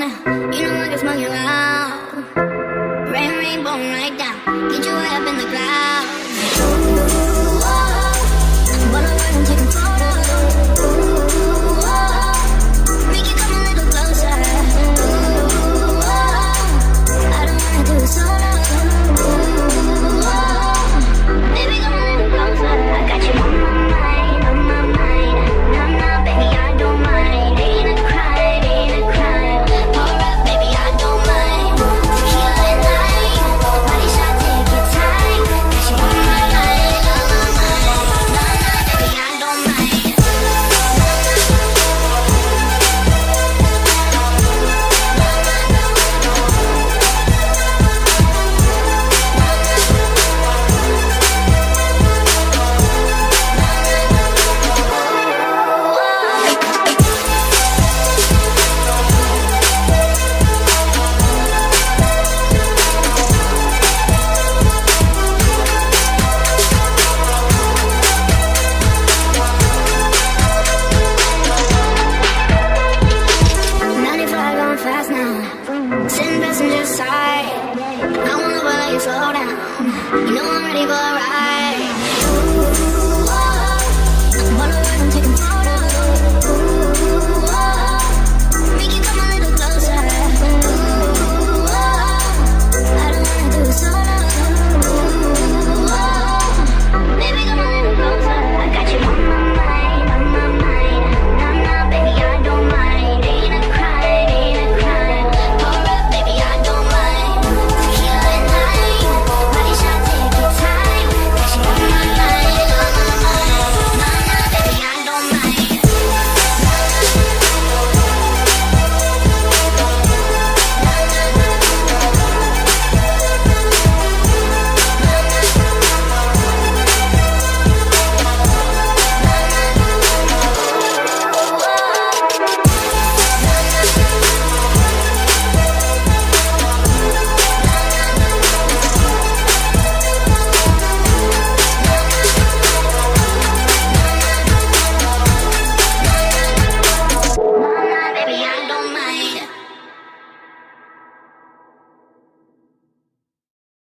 down. You know I can smoke you out. Rain, rainbow right down. Get your way up slow down. You know I'm ready for